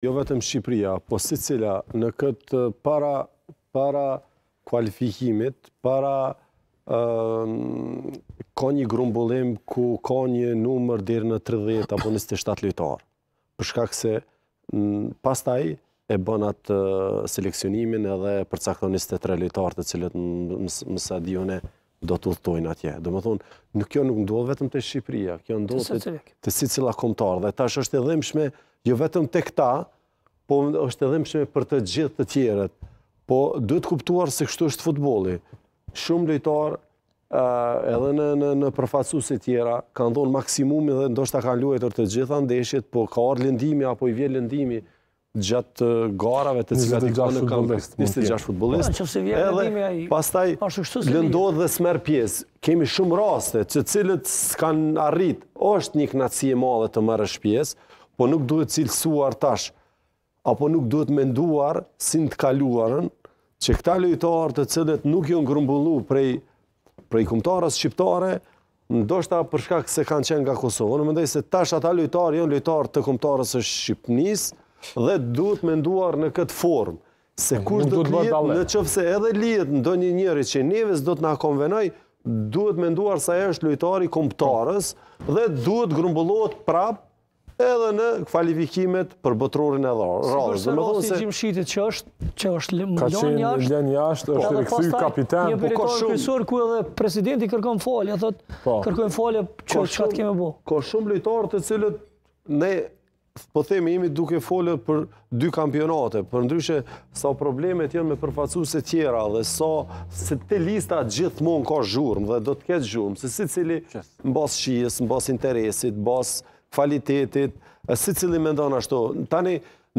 Jo vetëm Shqipëria, po secila në këtë para para kualifikimit, para ka një grumbullim ku ka një numër deri në 30 apo 27 lojtarë. për shkak se pastaj e bën atë seleksionimin edhe përcakton 23 lojtarë të cilët me sa di unë do të udhëtojnë atje. Domethënë, kjo nuk ndodh vetëm te Shqipëria, kjo ndodh te secila kombëtare, dhe tash është e dhembshme, jo vetëm te këta, po është e dhembshme për të gjithë të tjerët, po duhet kuptuar se kështu është futbolli. Shumë lojtarë, edhe në, në, në përfaqësuese tjera, kanë dhënë maksimumi dhe ndoshta kanë luajtur të gjitha ndeshjet, po ka ardh lëndimi, apo i vjen lëndimi, gjatë garave të cilat i ka në kamp 26 futbollistë. Edhe pastaj lëndohet dhe s'merr pjesë. Kemi shumë raste të cilët s'kan arrit. Është një kënaqësi e madhe të marrësh pjesë, po nuk duhet cilësuar tash apo nuk duhet menduar si në të kaluarën që këta lojtarë të cilët nuk jon grumbullu prej prej kombëtares shqiptare, ndoshta për shkak se kanë qenë nga Kosova. Unë mendoj se tash ata lojtarë janë lojtarë të kombëtares së Shqipnisë dhe duhet menduar në këtë formë se kush do të lihet, në qoftë se edhe lihet ndonjëri që neve s'do të na konvenojë, duhet menduar se ai është lojtar i kombëtares dhe duhet grumbullohet prapë edhe në kvalifikimet për botërorin e radhës. Sigurisht se Rosi Gjimshitit që është, që është lënë jashtë. Ka qenë jashtë, është rikthy kapitan. Një peritor po kërësur ku edhe presidenti kërkon falje, thotë, po kërkojmë falje që qatë kemi bo. Ka shumë lojtarë të cilët ne, po themi, jemi duke folë për dy kampionate, përndryshe sa probleme janë me përfaqësuese tjera dhe sa se te lista gjithmonë ka zhurmë dhe do të ketë zhurmë, se secili mbas shijes, mbas interesit, mbas kvalitetit, secili mendon ashtu. Tani, në